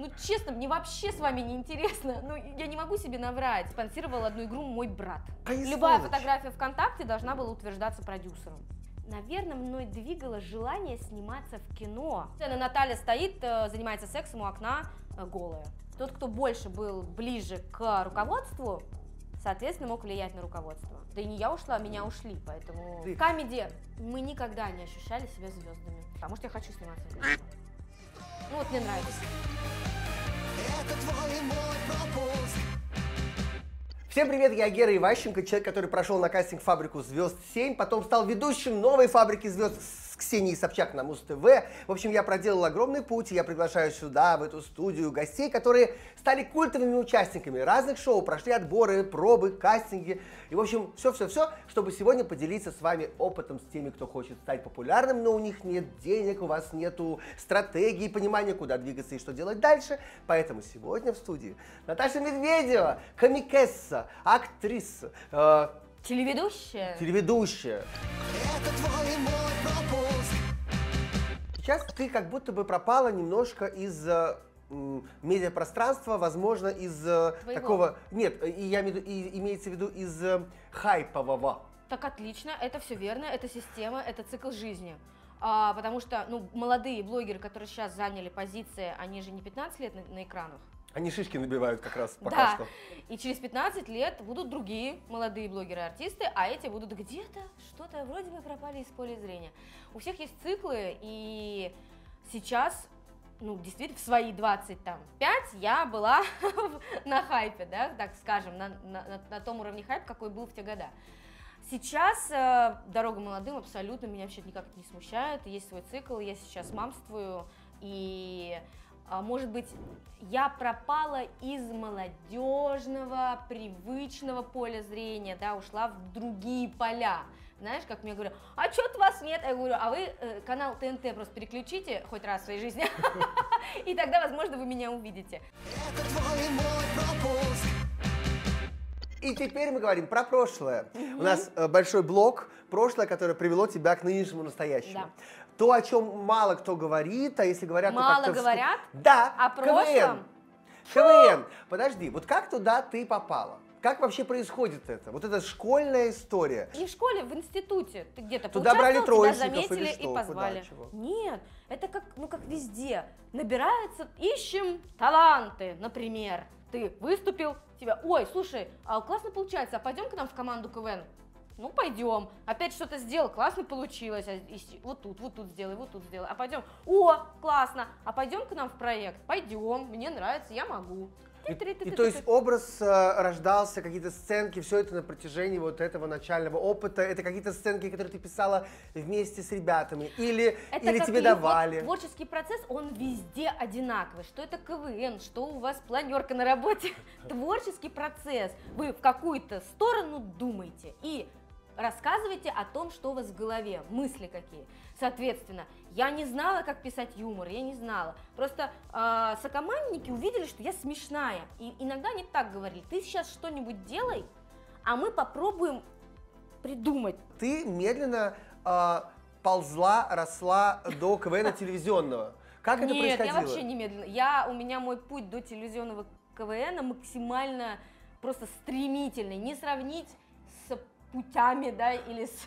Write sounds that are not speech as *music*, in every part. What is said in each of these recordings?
Ну, честно, мне вообще с вами не интересно. Ну, я не могу себе наврать. Спонсировал одну игру мой брат. Какая Любая фотография ВКонтакте должна была утверждаться продюсером. Наверное, мной двигало желание сниматься в кино. Сцена Наталья стоит, э, занимается сексом у окна, э, голая. Тот, кто больше был ближе к руководству, соответственно, мог влиять на руководство. Да и не я ушла, меня ушли, поэтому... Ты- В камеди мы никогда не ощущали себя звездами. Потому что я хочу сниматься в кино. Ну вот мне нравится. Всем привет, я Гера Иващенко, человек, который прошел на кастинг «Фабрику звезд 7», потом стал ведущим новой «Фабрики звезд» Ксенией Собчак на Муз-ТВ. В общем, я проделал огромный путь, и я приглашаю сюда, в эту студию, гостей, которые стали культовыми участниками разных шоу, прошли отборы, пробы, кастинги. И, в общем, все-все-все, чтобы сегодня поделиться с вами опытом с теми, кто хочет стать популярным, но у них нет денег, у вас нету стратегии, понимания, куда двигаться и что делать дальше. Поэтому сегодня в студии Наташа Медведева, комикесса, актриса, э, Телеведущая. телеведущая. Сейчас ты как будто бы пропала немножко из э, медиапространства, возможно, из э, Твоего. такого... Нет, и я имею и имеется в виду из э, хайпового. Так отлично, это все верно, это система, это цикл жизни. А, потому что, ну, молодые блогеры, которые сейчас заняли позиции, они же не 15 лет на, на экранах. Они шишки набивают как раз пока да. что. И через 15 лет будут другие молодые блогеры-артисты, а эти будут где-то что-то вроде бы пропали из поля зрения. У всех есть циклы, и сейчас, ну, действительно, в свои 25 я была *laughs* на хайпе, да, так скажем, на, на- на- том уровне хайпа, какой был в те года. Сейчас э, дорога молодым абсолютно меня вообще никак не смущает. Есть свой цикл, я сейчас мамствую, и может быть, я пропала из молодежного, привычного поля зрения, да, ушла в другие поля. Знаешь, как мне говорят, а что-то вас нет? Я говорю, а вы э, канал ТНТ просто переключите хоть раз в своей жизни, *laughs* и тогда, возможно, вы меня увидите. И теперь мы говорим про прошлое. У нас э, большой блок прошлое, которое привело тебя к нынешнему настоящему. Да. То, о чем мало кто говорит, а если говорят, то Мало как-то... вс- говорят? Да, О КВН. прошлом? КВН. Подожди, вот как туда ты попала? Как вообще происходит это? Вот эта школьная история. Не в школе, в институте. Ты где-то Туда брали поучаствовал, тебя троечников заметили или что? и Куда, позвали. чего? Нет, это как, ну как везде. Набирается, ищем таланты, например. Ты выступил, тебя, ой, слушай, а классно получается, а пойдем к нам в команду КВН? Ну, пойдем. Опять что-то сделал, классно получилось. а Вот тут, вот тут сделай, вот тут сделай. А пойдем. О, классно. А пойдем к нам в проект? Пойдем. Мне нравится, я могу. И, и то есть образ э, рождался, какие-то сценки, все это на протяжении вот этого начального опыта. Это какие-то сценки, которые ты писала вместе с ребятами. Или, Это или тебе давали. творческий процесс, он везде одинаковый. Что это КВН, что у вас планерка на работе. *laughs* Творческий процесс. Вы в какую-то сторону думаете и рассказывайте о том, что у вас в голове, мысли какие. Соответственно, я не знала, как писать юмор, я не знала. Просто э, сокомандники увидели, что я смешная. И иногда они так говорили, ты сейчас что-нибудь делай, а мы попробуем придумать. Ты медленно э, ползла, росла до КВН телевизионного. Как это Нет, происходило? я вообще немедленно. Я, у меня мой путь до телевизионного КВН максимально просто стремительный. Не сравнить путями, да, или с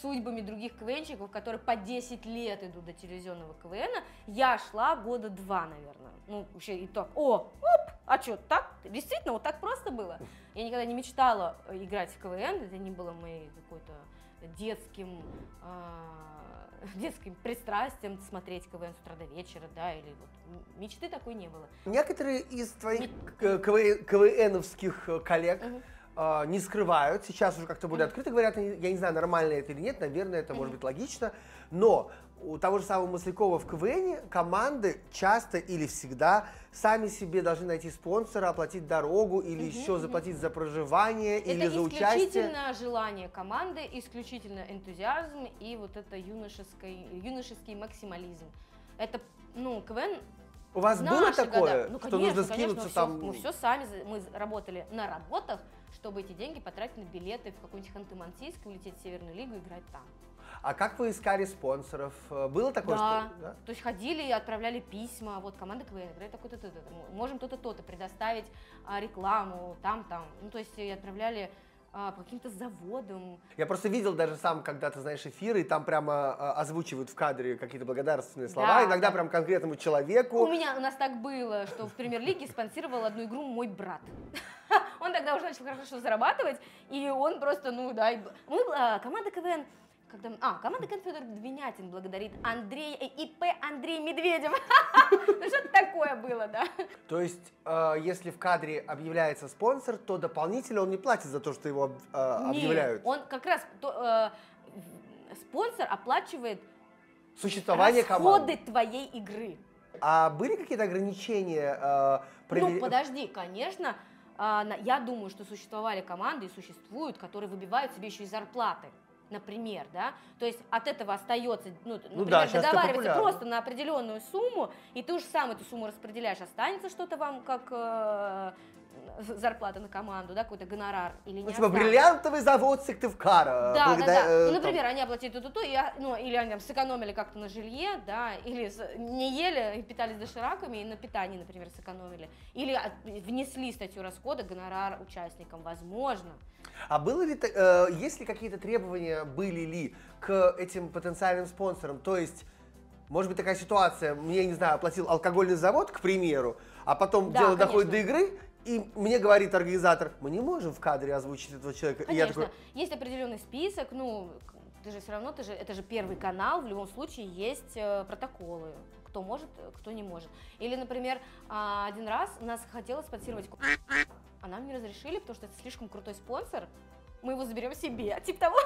судьбами других КВНщиков, которые по 10 лет идут до телевизионного КВН. Я шла года два, наверное. Ну, вообще и так, о, оп, а что, так? Действительно, вот так просто было? Я никогда не мечтала э, играть в КВН, это не было моей какой-то детским, а, детским пристрастием смотреть КВН с утра до вечера, да, или вот мечты такой не было. Некоторые из твоих к- КВ- КВНовских э, коллег Мгм. Э, не скрывают, сейчас уже как-то более открыто говорят, я не знаю, нормально это или нет, наверное, это может быть логично, но у того же самого Маслякова в КВН команды часто или всегда сами себе должны найти спонсора, оплатить дорогу или еще заплатить за проживание или это за участие. исключительно желание команды, исключительно энтузиазм и вот это юношеский, юношеский максимализм. Это, ну, КВН У вас в было наши такое, года- ну, что конечно, нужно конечно, скинуться всё- там? Мы все сами, мы работали на работах, чтобы эти деньги потратить на билеты в какой-нибудь Ханты-Мансийск, улететь в Северную Лигу и играть там. А как вы искали спонсоров? Э, Было такое, Да. что... Да? То есть ходили и отправляли письма, вот команда КВН играет такой-то, то-то, можем то-то, то-то предоставить а, рекламу, там-там. Ну, то есть и отправляли а, по каким-то заводам. Я просто видел даже сам, когда ты знаешь эфиры, и там прямо э, озвучивают в кадре какие-то благодарственные слова, Да, иногда да. прям конкретному человеку. У меня, у нас так было, что в премьер-лиге спонсировал одну игру мой брат. *laughs* Он тогда уже начал хорошо зарабатывать, и он просто, ну да, мы, а, команда КВН, когда, а, команда Федор Двинятин благодарит Андрей, ИП Андрей Медведев. *laughs* Ну что-то такое было, да. То есть, э, если в кадре объявляется спонсор, то дополнительно он не платит за то, что его э, объявляют. Он как раз, э, спонсор оплачивает Существование расходы команды. твоей игры. А были какие-то ограничения? э, Ну, подожди, конечно, я думаю, что существовали команды и существуют, которые выбивают себе еще и зарплаты. Например, да, то есть от этого остается, ну, например, да, щас это договариваться просто на определенную сумму, и ты уже сам эту сумму распределяешь, останется что-то вам как э, зарплата на команду, да, какой-то гонорар или не Ну, типа останется. бриллиантовый завод Сыктывкара. Да, благодаря, да, да. э, Ну, там, например, они оплатили то-то-то, и, а, ну, или они там сэкономили как-то на жилье, да, или не ели и питались дошираками, и на питании, например, сэкономили. Или внесли статью расхода гонорар участникам, возможно. А было ли, э, есть ли какие-то требования, были ли к этим потенциальным спонсорам? То есть, может быть, такая ситуация, мне, не знаю, оплатил алкогольный завод, к примеру, а потом Да, дело доходит до конечно. игры, и мне говорит организатор, мы не можем в кадре озвучить этого человека. И я Конечно, такой, есть определенный список, ну, ты же все равно, ты же, это же первый канал, в любом случае есть э, протоколы, кто может, э, кто не может. Или, например, а, один раз нас хотела спонсировать а нам не разрешили, потому что это слишком крутой спонсор, мы его заберем себе, *laughs* типа того.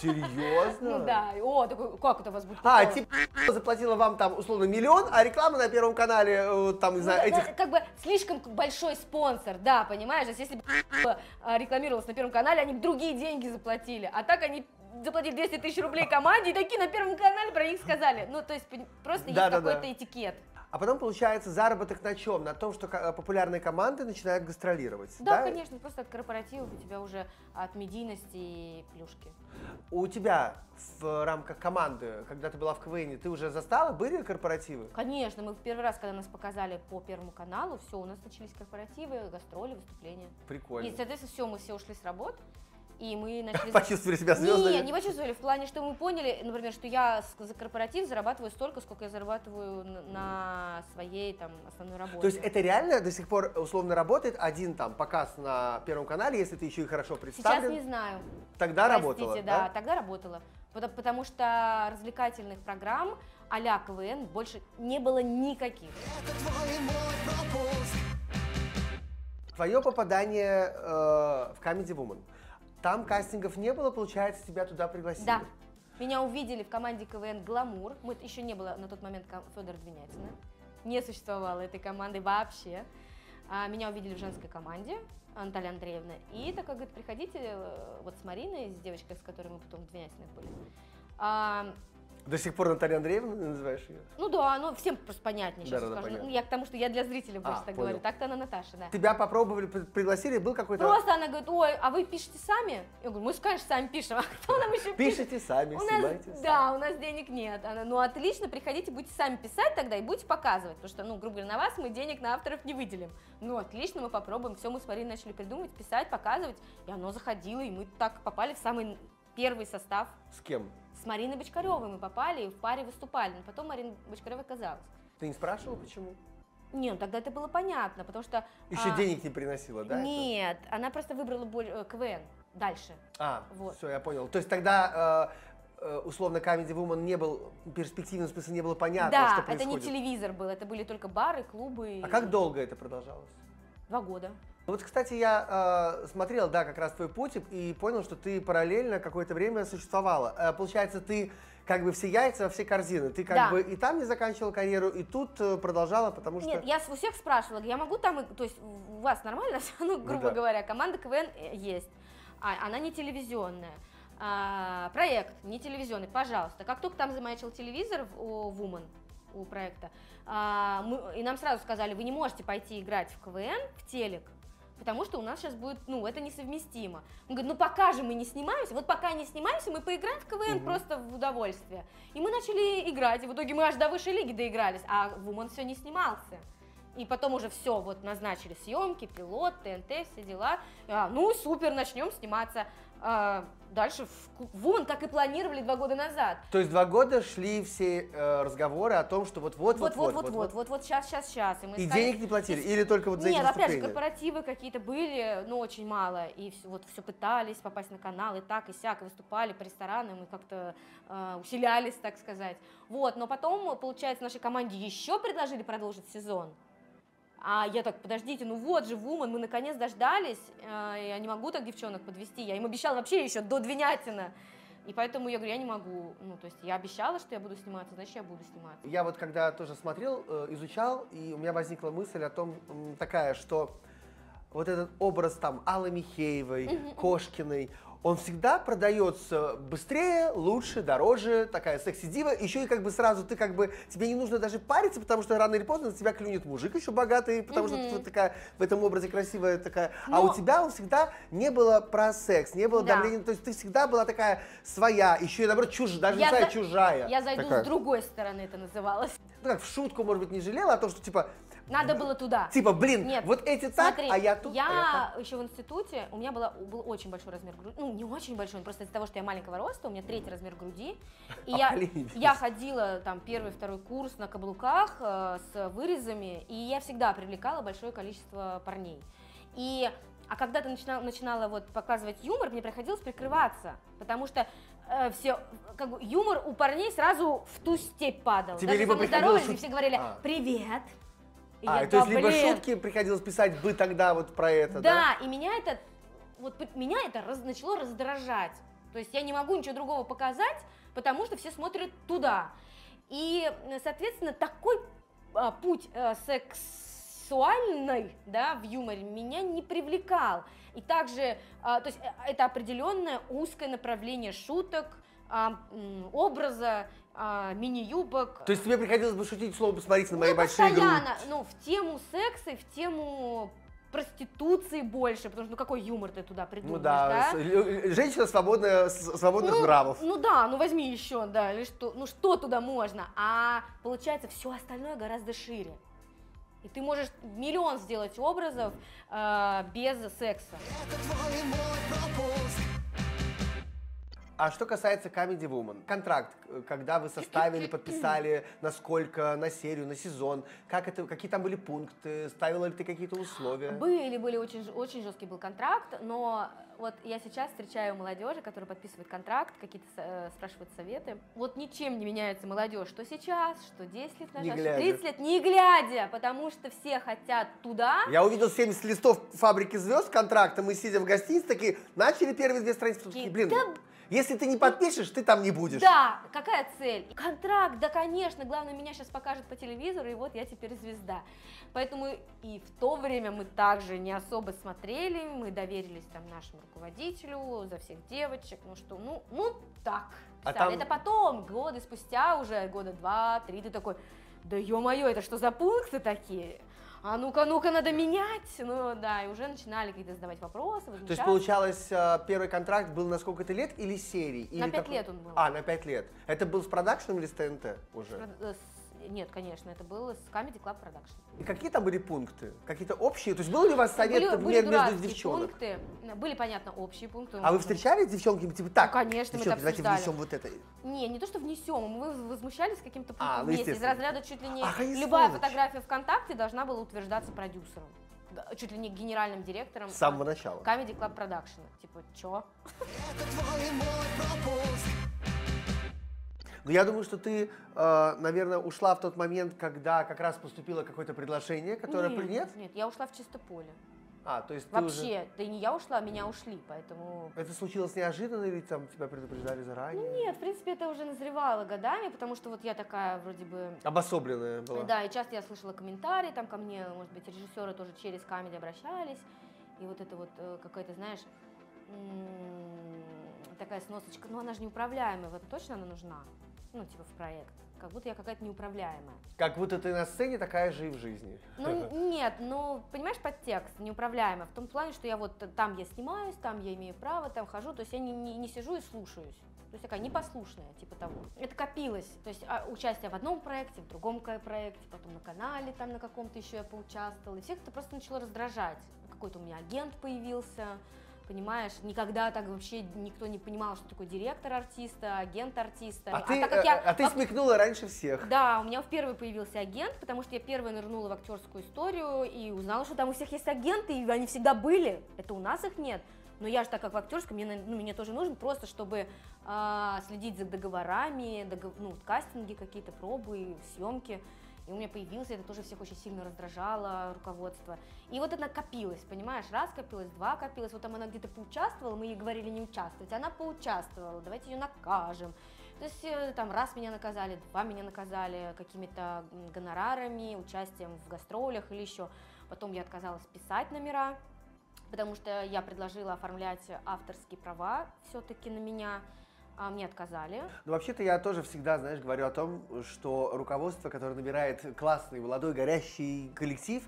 серьезно? Ну да, о, такой, как это у вас будет? А, типа, *laughs* заплатила вам там, условно, миллион, а реклама на Первом канале, э, там, не Ну, знаю, да, этих... да, как бы слишком большой спонсор, да, понимаешь? То есть если бы *laughs* а, рекламировалось на Первом канале, они бы другие деньги заплатили, а так они заплатили 200 тысяч рублей команде, и такие на Первом канале про них сказали. Ну, то есть просто есть Да-да-да. какой-то этикет. А потом получается заработок на чем? На том, что ка- популярные команды начинают гастролировать. Да, конечно, просто от корпоративов у тебя уже от медийности и плюшки. У тебя в рамках команды, когда ты была в КВН, ты уже застала, были корпоративы? Конечно, мы в первый раз, когда нас показали по Первому каналу, все, у нас начались корпоративы, гастроли, выступления. Прикольно. И, соответственно, все, мы все ушли с работ, и мы начали... *laughs* Почувствовали себя звездами? Не, не почувствовали, в плане, что мы поняли, например, что я за корпоратив зарабатываю столько, сколько я зарабатываю на своей там основной работе. То есть это реально до сих пор условно работает один там показ на Первом канале, если ты еще и хорошо Сейчас представлен, не знаю. тогда Простите, работало, да, тогда работала. Потому, потому что развлекательных программ а-ля КВН больше не было никаких. Твое попадание э, в Comedy Woman. Там кастингов не было, получается, тебя туда пригласили. Да. Меня увидели в команде КВН «Гламур». Мы, еще не было на тот момент Федора Двинятина. Не существовало этой команды вообще. А, меня увидели в женской команде, Наталья Андреевна. И такая говорит, приходите э, вот с Мариной, с девочкой, с которой мы потом в были. А, До сих пор Наталья Андреевна называешь ее? ну да, ну всем просто понятнее сейчас Да-да-да, скажу. Ну, я к тому, что я для зрителей больше А, так понял. говорю. Так-то она Наташа, да. Тебя попробовали, при- пригласили, был какой-то... Просто она говорит, ой, а вы пишете сами? Я говорю, мы, конечно, сами пишем. А кто нам еще пишет? Пишите сами, У нас, сами. да, у нас денег нет. Она, ну, отлично, приходите, будете сами писать тогда и будете показывать. Потому что, ну, грубо говоря, на вас мы денег на авторов не выделим. Ну, отлично, мы попробуем. Все, мы с Мариной начали придумывать, писать, показывать. И оно заходило, и мы так попали в самый первый состав. С кем? С Мариной Бочкаревой мы попали и в паре выступали. Но потом Марина Бочкарева отказалась. Ты не спрашивал, почему? Не, ну тогда это было понятно, потому что... Еще а, денег не приносила, да? это? Нет, она просто выбрала боль- э, КВН дальше. А, Вот. все, я понял. То есть тогда э, э, условно Comedy Woman не был перспективным, в смысле не было понятно, да, что это не происходит. телевизор был, это были только бары, клубы. А и- как долго это продолжалось? Два года. Ну Вот, кстати, я э, смотрел, да, как раз твой путь и понял, что ты параллельно какое-то время существовала. Э, получается, ты как бы все яйца во все корзины. Ты как Да. бы и там не заканчивала карьеру, и тут э, продолжала, потому что... Нет, я у всех спрашивала, я могу там, и- то есть у вас нормально, *laughs* ну, грубо да. говоря, команда КВН э, есть, а, она не телевизионная. А, проект не телевизионный, пожалуйста. Как только там замаячил телевизор у Woman, у проекта, а, мы- и нам сразу сказали, вы не можете пойти играть в КВН, в телек, потому что у нас сейчас будет, ну, это несовместимо. Он говорит, ну, пока же мы не снимаемся, вот пока не снимаемся, мы поиграем в КВН Мгм. просто в удовольствие. И мы начали играть, и в итоге мы аж до высшей лиги доигрались, а Вуман все не снимался. И потом уже все, вот назначили съемки, пилот, ТНТ, все дела. А, ну, супер, начнем сниматься. А, дальше в Вуман, как и планировали два года назад. То есть два года шли все э, разговоры о том, что вот-вот, Вот, вот, вот-вот, вот, вот, вот, вот, сейчас, сейчас, сейчас. И, мы И искали- денег не платили? Или только вот за Нет, эти опять же, корпоративы какие-то были, но очень мало. И всё- вот все пытались попасть на канал, и так, и сяк, и выступали по ресторанам, и как-то э, усилялись, так сказать. Вот, но потом, получается, нашей команде еще предложили продолжить сезон. А я так, подождите, ну вот же, Вуман, мы наконец дождались, э, я не могу так девчонок подвести, я им обещала вообще еще до Двинятина. И поэтому я говорю, я не могу, ну, то есть я обещала, что я буду сниматься, значит, я буду сниматься. Я вот когда тоже смотрел, э, изучал, и у меня возникла мысль о том, такая, что вот этот образ там Аллы Михеевой, Кошкиной, он всегда продается быстрее, лучше, дороже, такая секси-дива, еще и как бы сразу ты как бы, тебе не нужно даже париться, потому что рано или поздно на тебя клюнет мужик еще богатый, потому что ты такая в этом образе красивая такая, а у Но- тебя он всегда не было про секс, не было Да. давления, то есть ты всегда была такая своя, еще и наоборот чужая, даже Я не своя, за- чужая. Я зайду такая. с другой стороны, это называлось. Ну как, в шутку, может быть, не жалела о том, что типа, Надо было туда. типа, блин, Нет, вот эти так, Смотри, а я тут, а я я еще в институте, у меня была, был очень большой размер груди, ну не очень большой, просто из-за того, что я маленького роста, у меня третий размер груди, и я, я ходила там первый, второй курс на каблуках э, с вырезами, и я всегда привлекала большое количество парней. И а когда ты начинала, начинала вот показывать юмор, мне приходилось прикрываться, потому что э, все, как бы, юмор у парней сразу в ту степь падал. Тебе Даже либо приходилось все говорили А. «Привет!» И А, я, то есть «Да либо блин!» шутки приходилось писать бы тогда вот про это, да? Да, и меня это, вот меня это раз- начало раздражать. То есть я не могу ничего другого показать, потому что все смотрят туда. И, соответственно, такой а, путь э, сексуальный, да, в юморе меня не привлекал. И также, а, то есть э, это определенное узкое направление шуток, а, образа, а, мини-юбок. То есть тебе приходилось бы шутить слово «посмотрите на мои Ну, большие груди». постоянно, ну, в тему секса и в тему проституции больше, потому что ну какой юмор ты туда придумаешь, Ну да, с- лю- женщина свободная, с- свободных Ну, нравов. ну да, ну возьми еще, да, или что, ну что туда можно, а получается все остальное гораздо шире. И ты можешь миллион сделать образов э, без секса. А что касается Comedy Woman, контракт, э, когда вы составили, подписали, на сколько, на серию, на сезон, как это, какие там были пункты, ставила ли ты какие-то условия? Были, были очень, очень жесткий был контракт, но вот я сейчас встречаю молодежи, которые подписывают контракт, какие-то э, спрашивают советы. Вот ничем не меняется молодежь, что сейчас, что 10 лет назад, что 30 лет, не глядя, потому что все хотят туда. Я увидел 70 листов фабрики звезд контракта, мы сидя в гостинице, такие, начали первые две страницы, такие, блин, Да если ты не подпишешь, ты там не будешь. Да, какая цель? Контракт, да, конечно, главное, меня сейчас покажут по телевизору, и вот я теперь звезда. Поэтому и в то время мы также не особо смотрели, мы доверились там нашему руководителю за всех девочек, ну что, ну, ну так. А там- Это потом, годы спустя, уже года два-три, ты такой, да ё-моё, это что за пункты такие? А ну-ка, ну-ка, надо менять. Ну да, и уже начинали какие-то задавать вопросы, То есть, получалось, э, первый контракт был на сколько-то лет или серий? На пять какой- лет он был. А, на пять лет. Это был с продакшеном или с ТНТ уже? Э, с- Нет, конечно, это было с Comedy Club Production. И какие там были пункты? Какие-то общие? То есть был ли у вас совет, были, были между девчонок? пункты, были, понятно, общие пункты. А вы встречались с девчонками, типа, так, Ну, конечно, мы это девчонки, давайте внесем вот это. Не, не то, что внесем, мы возмущались каким-то пунктом А, ну, вместе. Из разряда чуть ли не Ах, они любая фотография ВКонтакте должна была утверждаться продюсером. Чуть ли не генеральным директором С самого а, начала. Comedy Club Production. Типа, чё? Но я думаю, что ты, э, наверное, ушла в тот момент, когда как раз поступило какое-то приглашение, которое... нет, Нет? нет, я ушла в чисто поле. А, то есть ты Вообще, уже... да и не я ушла, меня ушли, поэтому... Это случилось неожиданно или там тебя предупреждали заранее? Нет, в принципе, это уже назревало годами, потому что вот я такая вроде бы Обособленная была. Да, и часто я слышала комментарии, там ко мне, может быть, режиссеры тоже через камеди обращались, и вот это вот э, какая-то, знаешь, такая сносочка, ну она же неуправляемая, вот точно она нужна? Ну, типа, в проект. Как будто я какая-то неуправляемая. Как будто ты на сцене такая же и в жизни. Ну, *laughs* нет, ну, понимаешь, подтекст неуправляемая. В том плане, что я вот там я снимаюсь, там я имею право, там хожу, то есть я не, не, не сижу и слушаюсь. То есть такая непослушная, типа того. Это копилось. То есть а, участие в одном проекте, в другом проекте, потом на канале там на каком-то еще я поучаствовала. И всех это просто начало раздражать. Какой-то у меня агент появился, понимаешь, никогда так вообще никто не понимал, что такое директор артиста, агент артиста. А, ты, так э, как я, а ты смекнула раньше всех. да, у меня впервые появился агент, потому что я первая нырнула в актерскую историю и узнала, что там у всех есть агенты, и они всегда были. Это у нас их нет. Но я же так как в актерской, мне, ну, мне тоже нужен просто, чтобы а, следить за договорами, догов- ну, кастинги какие-то, пробы, съемки. И у меня появился, это тоже всех очень сильно раздражало, руководство. И вот это копилось, понимаешь, раз копилось, два копилось, вот там она где-то поучаствовала, мы ей говорили не участвовать, она поучаствовала, давайте ее накажем. То есть э, там раз меня наказали, два меня наказали какими-то гонорарами, участием в гастролях или еще. Потом я отказалась писать номера, потому что я предложила оформлять авторские права все-таки на меня, а мне отказали. Ну, вообще-то я тоже всегда, знаешь, говорю о том, что руководство, которое набирает классный, молодой, горящий коллектив,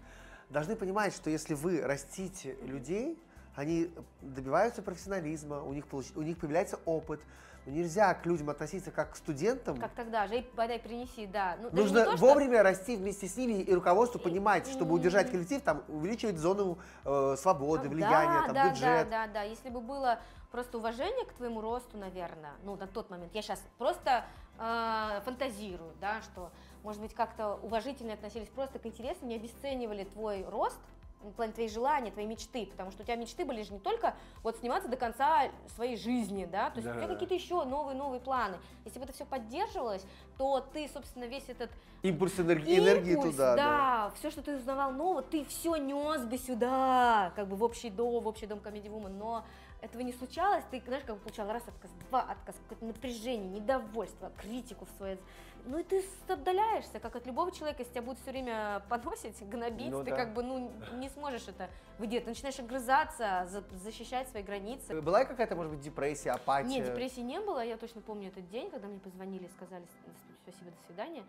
должны понимать, что если вы растите людей, они добиваются профессионализма, у них, получ- у них появляется опыт. Ну, нельзя к людям относиться как к студентам. Как тогда, Жей, подай, принеси, да. Ну, Нужно то, что- вовремя расти вместе с ними и руководству понимать, чтобы удержать коллектив, там, увеличивать зону э, свободы, влияния, да, там, да, бюджет. Да, да, да. Если бы было просто уважение к твоему росту, наверное, ну, на тот момент, я сейчас просто э, фантазирую, да, что, может быть, как-то уважительно относились просто к интересам, не обесценивали твой рост, в плане твоей желания, твоей мечты, потому что у тебя мечты были же не только вот сниматься до конца своей жизни, да, то есть у тебя какие-то еще новые-новые планы. Если бы это все поддерживалось, то ты, собственно, весь этот Импульс энергии, энергии туда. да, все, что ты узнавал нового, ты все нес бы сюда, как бы в общий дом, в общий дом Comedy Woman, но этого не случалось, ты, знаешь, как бы получал раз отказ, два отказ, какое-то напряжение, недовольство, критику в свое... Ну и ты отдаляешься, как от любого человека, если тебя будут все время поносить, гнобить, Ну ты да. как бы, ну, не сможешь это выделать, ты начинаешь огрызаться, за- защищать свои границы. Была какая-то, может быть, депрессия, апатия? Нет, депрессии не было. Я точно помню этот день, когда мне позвонили и сказали «С- спасибо, до свидания.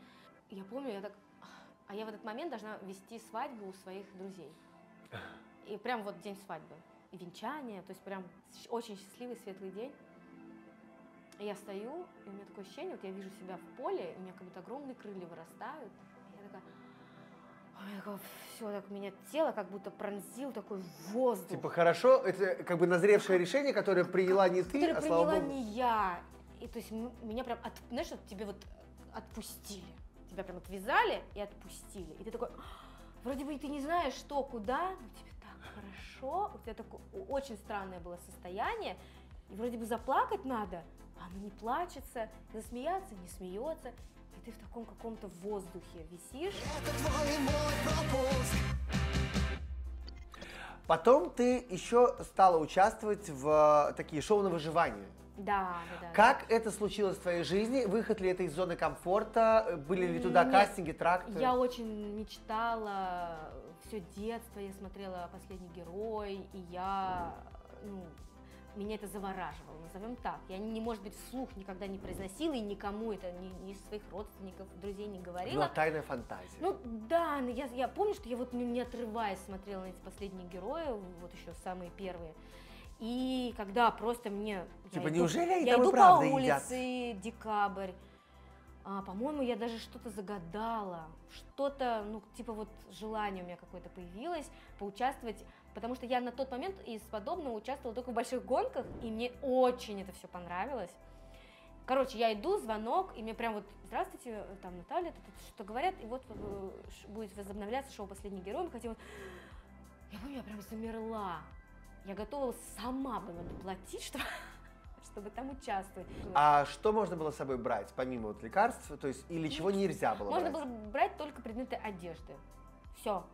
Я помню, я так... А я в этот момент должна вести свадьбу у своих друзей. И прям вот день свадьбы. Венчание, то есть прям очень счастливый, светлый день. И я стою, и у меня такое ощущение, вот я вижу себя в поле, и у меня как будто огромные крылья вырастают. И я такая... Ой, такая, все, так меня тело как будто пронзил такой воздух. Типа хорошо, это как бы назревшее решение, которое приняла не ты, которую а слава приняла богу. не я. И то есть меня прям, от, знаешь, вот тебе вот отпустили. Тебя прям отвязали и отпустили. И ты такой, вроде бы ты не знаешь, что, куда, но тебе хорошо. У тебя такое очень странное было состояние. И вроде бы заплакать надо, а оно не плачется. Засмеяться не смеется. И ты в таком каком-то воздухе висишь. Потом ты еще стала участвовать в э, такие шоу на выживание. Да, да, да. Как это случилось в твоей жизни? Выход ли это из зоны комфорта? Были ли туда Нет, кастинги, тракты? Я очень мечтала все детство, я смотрела «Последний герой», и я, ну, меня это завораживало, назовем так. Я, не, может быть, вслух никогда не произносила и никому это, ни, ни своих родственников, друзей не говорила. тайная фантазия. Ну да, но я, я помню, что я вот не, не отрываясь смотрела на эти последние герои, вот еще самые первые. И когда просто мне... я Типа, иду- неужели они я там иду по едят? улице, декабрь. А, по-моему, я даже что-то загадала, что-то, ну, типа вот желание у меня какое-то появилось поучаствовать, потому что я на тот момент из подобного участвовала только в больших гонках, и мне очень это все понравилось. Короче, я иду, звонок, и мне прям вот, здравствуйте, там Наталья, тут что говорят, и вот э, будет возобновляться шоу «Последний герой», мы хотим... вот- Я помню, я прям замерла. Я готова сама бы надо платить, чтобы, *laughs* чтобы там участвовать. А что можно было с собой брать, помимо вот лекарств, то есть, или чего нельзя было Можно брать? было брать только предметы одежды. Все.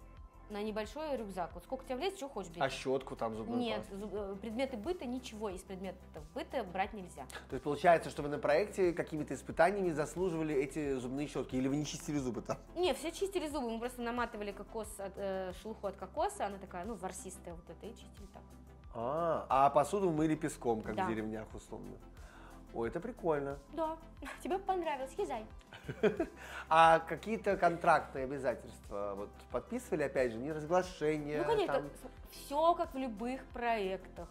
На небольшой рюкзак. Вот сколько у тебя влезет, что хочешь бери. А щетку там зубную Нет, пасту? зуб- э, предметы быта, ничего из предметов быта брать нельзя. То есть получается, что вы на проекте какими-то испытаниями заслуживали эти зубные щетки, или вы не чистили зубы там? Не, все чистили зубы, мы просто наматывали кокос от, э, шелуху от кокоса, она такая, ну, ворсистая вот это, и чистили так. А, а посуду мыли песком, как Да. в деревнях условно. Ой, это прикольно. Да, тебе понравилось, езжай. *laughs* А какие-то контрактные обязательства вот подписывали, опять же, неразглашение? Ну, конечно, там? все как в любых проектах.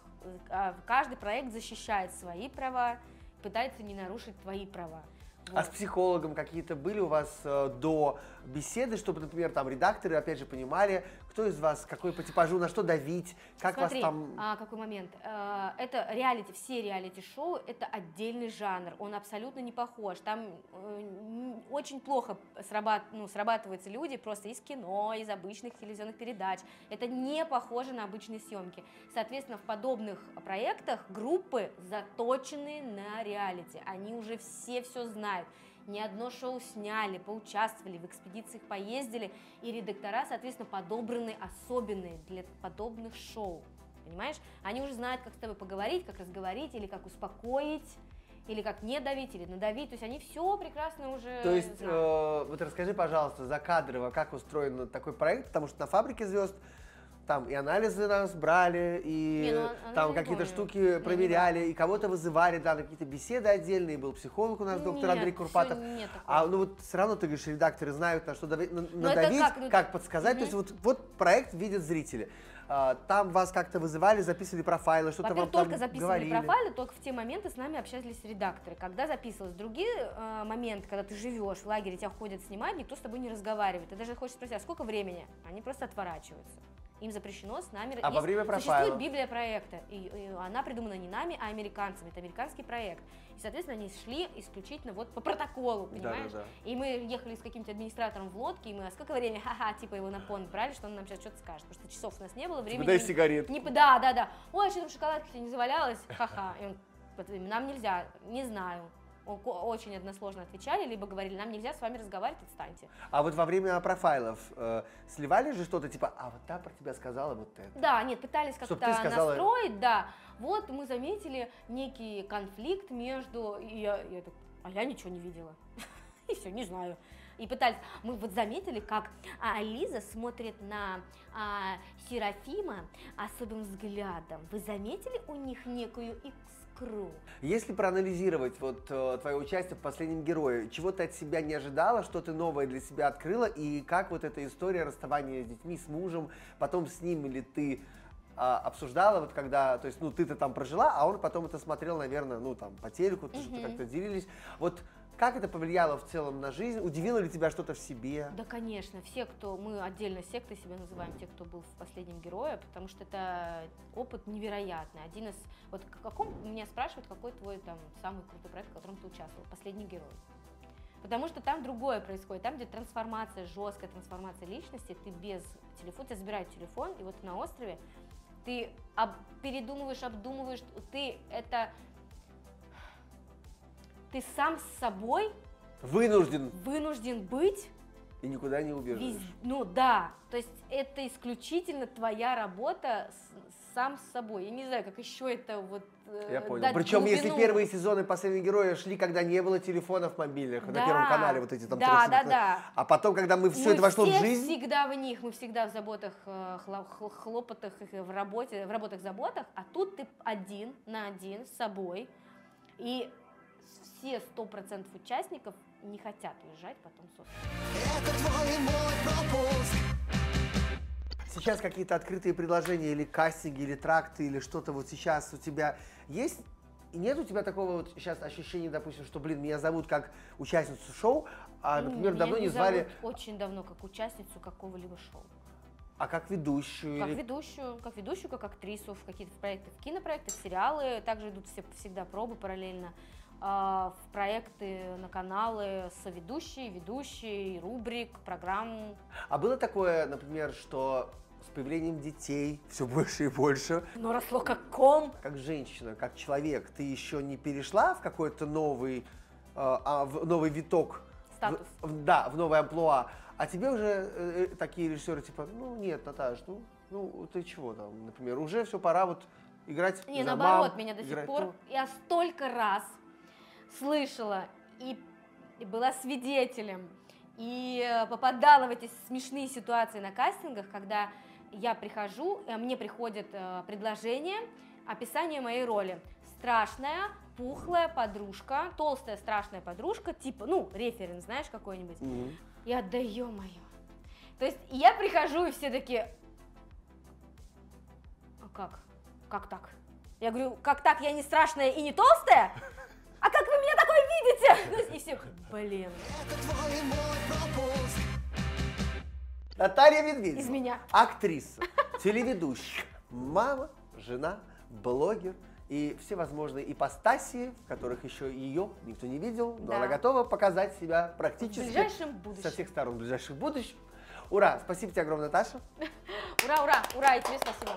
А, Каждый проект защищает свои права, пытается не нарушить твои права. А Вот. с психологом какие-то были у вас э, до беседы, чтобы, например, там редакторы, опять же, понимали, кто из вас, какой по типажу, на что давить, как Смотри, вас там... а, какой момент. Э, Это реалити, все реалити-шоу – это отдельный жанр, он абсолютно не похож. Там э, очень плохо срабат, ну, срабатываются люди просто из кино, из обычных телевизионных передач. Это не похоже на обычные съемки. Соответственно, в подобных проектах группы заточены на реалити. Они уже все все знают. Ни одно шоу сняли, поучаствовали, в экспедициях поездили, и редактора, соответственно, подобраны особенные для подобных шоу. Понимаешь? Они уже знают, как с тобой поговорить, как разговорить, или как успокоить, или как не давить, или надавить. То есть они все прекрасно уже То есть, знают. э, вот расскажи, пожалуйста, закадрово, как устроен такой проект, потому что на «Фабрике звезд» там и анализы нас брали, и Не, ну, анализы там не какие-то штуки Не, не проверяли, и кого-то вызывали, да, на какие-то беседы отдельные, был психолог у нас, доктор Нет, Андрей всё Курпатов. нет. А ну вот все равно ты говоришь, редакторы знают, на что давить, на- надавить, как, как, ну, подсказать. То мгм. есть вот, вот проект видят зрители. А, Там вас как-то вызывали, записывали профайлы, что-то вам Во-первых, там только записывали говорили. профайлы, только в те моменты с нами общались редакторы. Когда записывалось другие э, моменты, когда ты живешь в лагере, тебя ходят снимать, никто с тобой не разговаривает. Ты даже хочешь спросить, а сколько времени? Они просто отворачиваются. Им запрещено с нами... А во Есть- время Существует профайлов? Библия проекта, и, и она придумана не нами, а американцами. Это американский проект. И, соответственно, они шли исключительно вот по протоколу, понимаешь? Да-да-да. И мы ехали с каким-то администратором в лодке, и мы, а сколько времени? *laughs* Ха-ха, типа его на понт брали, что он нам сейчас что-то скажет. Потому что часов у нас не было, времени... Дай сигарет. не, да, да, да. Ой, а что там шоколадки не завалялось? *laughs* Ха-ха. И он, нам нельзя, не знаю. Очень односложно отвечали, либо говорили, нам нельзя с вами разговаривать, отстаньте. А вот во время профайлов э, сливали же что-то типа, а вот та про тебя сказала вот это. Да, нет, пытались как-то сказала- настроить, да. Вот мы заметили некий конфликт между... И я, я так, а я ничего не видела. *laughs* И все, не знаю. И пытались... Мы вот заметили, как а, Лиза смотрит на а, Серафима особым взглядом. Вы заметили у них некую искру? Если проанализировать вот э, твое участие в последнем герое, чего ты от себя не ожидала, что ты новое для себя открыла, и как вот эта история расставания с детьми, с мужем, потом с ним или ты а, обсуждала, вот когда, то есть, ну, ты-то там прожила, а он потом это смотрел, наверное, ну, там, по телеку, ты что-то как-то делились. Вот как это повлияло в целом на жизнь? Удивило ли тебя что-то в себе? Да, конечно, все, кто, мы отдельно сектой себя называем, те, кто был в последнем герое, потому что это опыт невероятный. Один из, вот каком, меня спрашивают, какой твой там самый крутой проект, в котором ты участвовал, последний герой. Потому что там другое происходит, там, где трансформация, жесткая трансформация личности, ты без телефона, тебя забирают телефон, и вот на острове ты об- передумываешь, обдумываешь, ты это, ты сам с собой Вынужден вынужден быть и никуда не убежишь. Вез- Ну да, то есть это исключительно твоя работа с- сам с собой. Я не знаю, как еще это вот. э, Я понял. дать Причем, если глубину. первые сезоны последнего героя шли, когда не было телефонов мобильных, на Да, Первом канале вот эти там Да, да, да. А потом, когда мы все Мы это вошло в все жизнь, всегда в них, мы всегда в заботах, э, хло- хло- хлопотах, э, в работе, в работах, заботах, а тут ты один на один с собой, и все сто процентов участников не хотят уезжать потом с острова. сейчас какие-то открытые предложения или кастинги, или тракты, или что-то вот сейчас у тебя есть? И нет у тебя такого вот сейчас ощущения, допустим, что, блин, меня зовут как участницу шоу, а, например, меня давно не звали, Очень давно, как участницу какого-либо шоу. а как ведущую? Как или- ведущую, как ведущую, как актрису в какие-то проекты, в кинопроекты, в сериалы. Также идут все, всегда пробы параллельно. А, в проекты на каналы соведущие, ведущие, рубрик, программ. А было такое, например, что с появлением детей все больше и больше, Но росло как ком. как женщина, как человек, ты еще не перешла в какой-то новый, э, а, в новый виток? в- Статус. в- да, в новое амплуа. А тебе уже э, э, такие режиссеры типа, ну нет, Наташ, ну, ну ты чего там, например, уже все пора вот играть Не, за наоборот, мам, меня до сих играть пор... то». Я столько раз слышала и, была свидетелем, и э, попадала в эти смешные ситуации на кастингах, когда я прихожу, а мне приходит э, предложение, описание моей роли. Страшная, пухлая подружка, толстая страшная подружка, типа, ну, референс, знаешь, какой-нибудь. Мгм. Я, да ё-моё. То есть я прихожу, и все такие, а как? Как так? Я говорю, как так, я не страшная и не толстая? А как вы меня такой видите? Есть, И все, блин, Наталья Медведева. из меня. Актриса, телеведущая, мама, жена, блогер и всевозможные ипостаси, в которых еще ее никто не видел, но Да. она готова показать себя В практически ближайшем со будущем. всех сторон в ближайшем будущем. Ура! Спасибо тебе огромное, Таша. *laughs* Ура, ура, ура, и тебе спасибо.